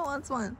He wants one.